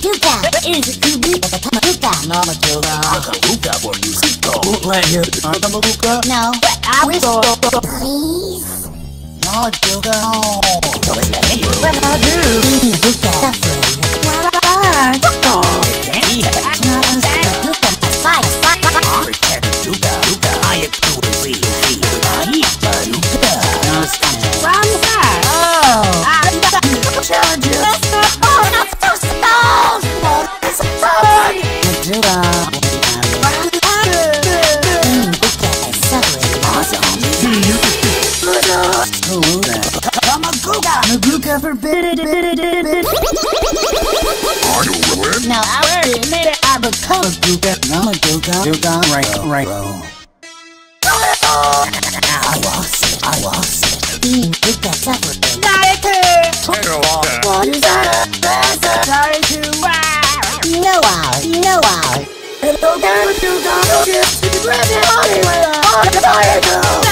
Duka is Kubi Duka. Mama Joga. Akabuka for music go. Bootleg here. Akabuka. No, I whistle. Please. Mama Joga. What Kamaguga. Maguka forbidden. Are you willing? Now, I already made it. I become Maguka. Mama Joga. Joga. Right. Right. I lost it. I lost it. being Duka suffering. What is that? Sorry to No hour. No hour. Hello, Duka. Duka. Grab it.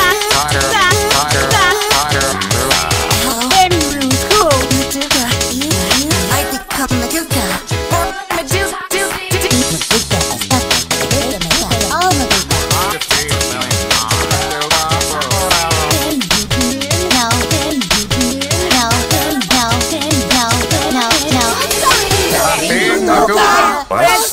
What's